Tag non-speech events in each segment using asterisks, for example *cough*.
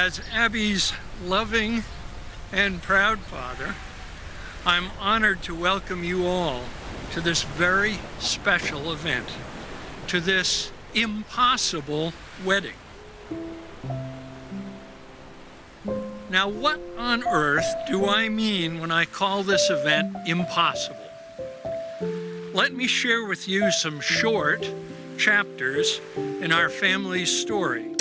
As Abby's loving and proud father, I'm honored to welcome you all to this very special event, to this impossible wedding. Now, what on earth do I mean when I call this event impossible? Let me share with you some short chapters in our family's story.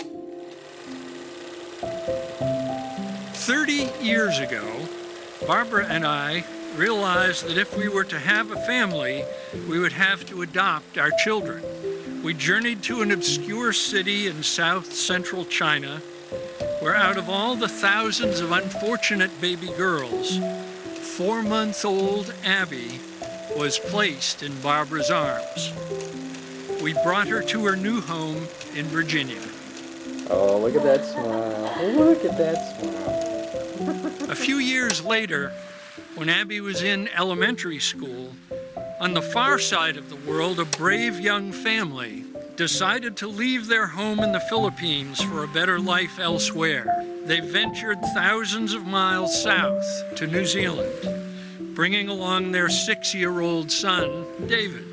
30 years ago, Barbara and I realized that if we were to have a family, we would have to adopt our children. We journeyed to an obscure city in south central China where out of all the thousands of unfortunate baby girls, four-month-old Abby was placed in Barbara's arms. We brought her to her new home in Virginia. Oh, look at that smile. Look at that smile. A few years later, when Abby was in elementary school, on the far side of the world, a brave young family decided to leave their home in the Philippines for a better life elsewhere. They ventured thousands of miles south to New Zealand, bringing along their six-year-old son, David.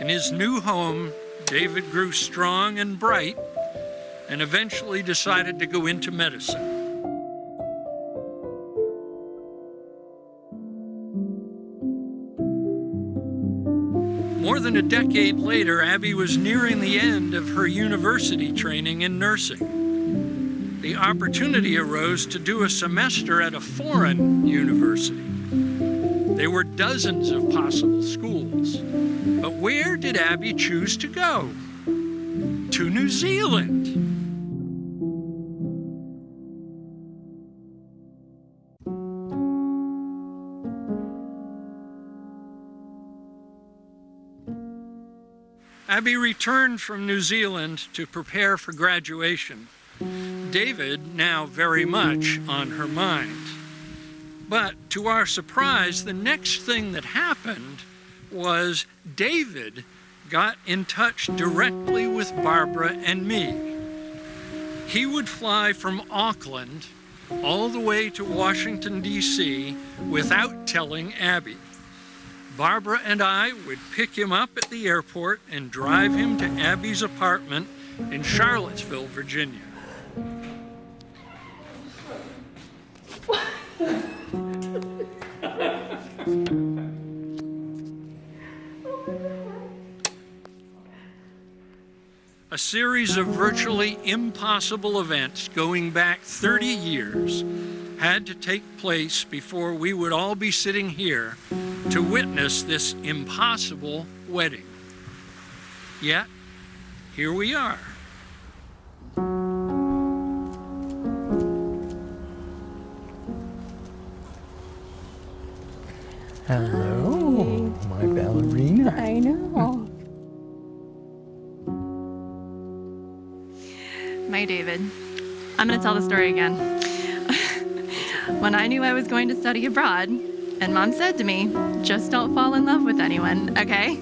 In his new home, David grew strong and bright and eventually decided to go into medicine. More than a decade later, Abby was nearing the end of her university training in nursing. The opportunity arose to do a semester at a foreign university. There were dozens of possible schools. But where did Abby choose to go? To New Zealand. Abby returned from New Zealand to prepare for graduation. David now very much on her mind. But to our surprise, the next thing that happened was David got in touch directly with Barbara and me. He would fly from Auckland all the way to Washington, D.C. without telling Abby. Barbara and I would pick him up at the airport and drive him to Abby's apartment in Charlottesville, Virginia. A series of virtually impossible events going back 30 years had to take place before we would all be sitting here to witness this impossible wedding. Yet, here we are. Hello, my ballerina. I know. My David. I'm going to tell the story again. *laughs* when I knew I was going to study abroad, and mom said to me, just don't fall in love with anyone, okay?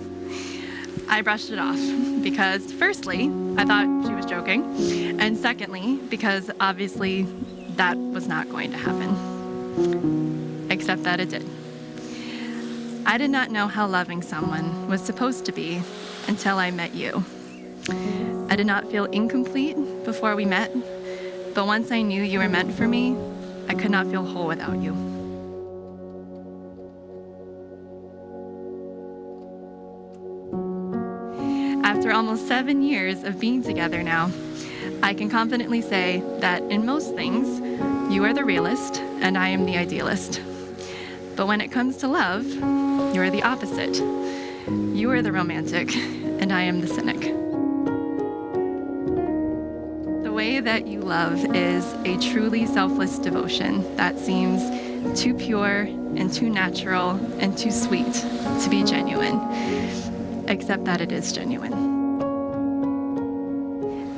I brushed it off because, firstly, I thought she was joking, and secondly, because obviously that was not going to happen. Except that it did. I did not know how loving someone was supposed to be until I met you. I did not feel incomplete before we met, but once I knew you were meant for me, I could not feel whole without you. Almost seven years of being together now, I can confidently say that in most things, you are the realist and I am the idealist. But when it comes to love, you are the opposite. You are the romantic and I am the cynic. The way that you love is a truly selfless devotion that seems too pure and too natural and too sweet to be genuine, except that it is genuine.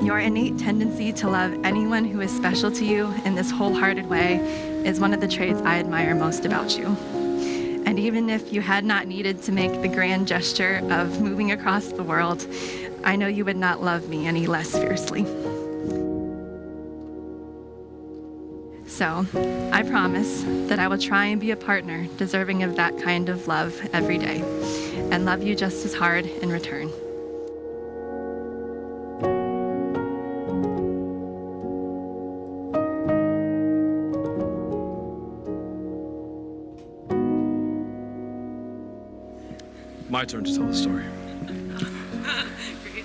Your innate tendency to love anyone who is special to you in this wholehearted way is one of the traits I admire most about you. And even if you had not needed to make the grand gesture of moving across the world, I know you would not love me any less fiercely. So I promise that I will try and be a partner deserving of that kind of love every day and love you just as hard in return. Turn to tell the story.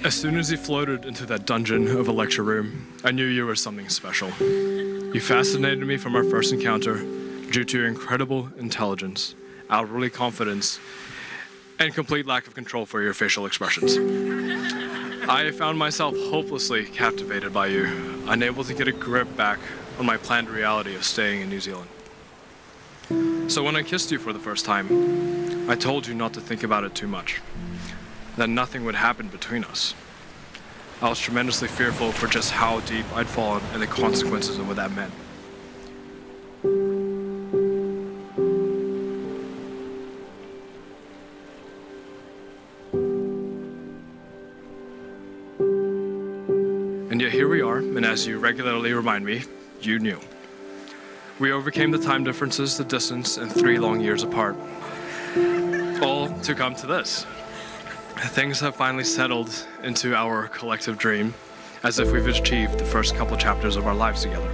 As soon as he floated into that dungeon of a lecture room, I knew you were something special. You fascinated me from our first encounter due to your incredible intelligence, outwardly confidence, and complete lack of control for your facial expressions. I found myself hopelessly captivated by you, unable to get a grip back on my planned reality of staying in New Zealand. So when I kissed you for the first time, I told you not to think about it too much, that nothing would happen between us. I was tremendously fearful for just how deep I'd fallen and the consequences of what that meant. And yet here we are, and as you regularly remind me, you knew. We overcame the time differences, the distance, and three long years apart. All to come to this. Things have finally settled into our collective dream, as if we've achieved the first couple chapters of our lives together.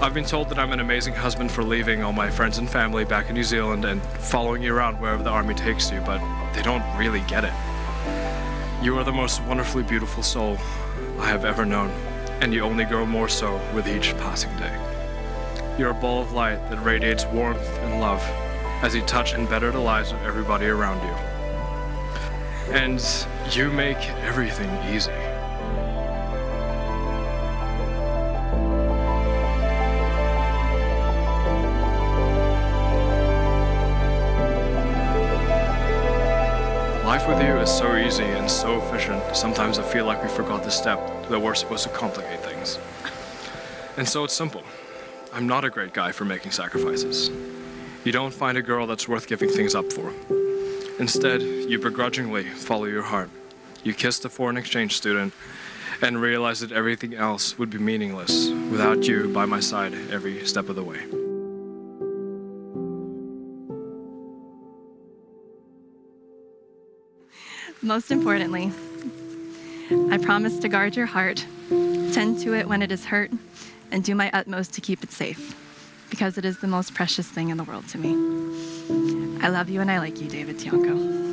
I've been told that I'm an amazing husband for leaving all my friends and family back in New Zealand and following you around wherever the army takes you, but they don't really get it. You are the most wonderfully beautiful soul I have ever known, and you only grow more so with each passing day. You're a ball of light that radiates warmth and love as you touch and better the lives of everybody around you. And you make everything easy. Life with you is so easy and so efficient. Sometimes I feel like we forgot the step that we're supposed to complicate things. And so it's simple. I'm not a great guy for making sacrifices. You don't find a girl that's worth giving things up for. Instead, you begrudgingly follow your heart. You kiss the foreign exchange student and realize that everything else would be meaningless without you by my side every step of the way. Most importantly, I promise to guard your heart, tend to it when it is hurt, and do my utmost to keep it safe, because it is the most precious thing in the world to me. I love you and I like you, David Tianko.